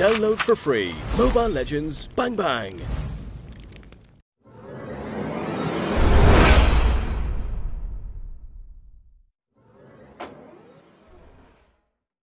Download for free. Mobile Legends Bang Bang.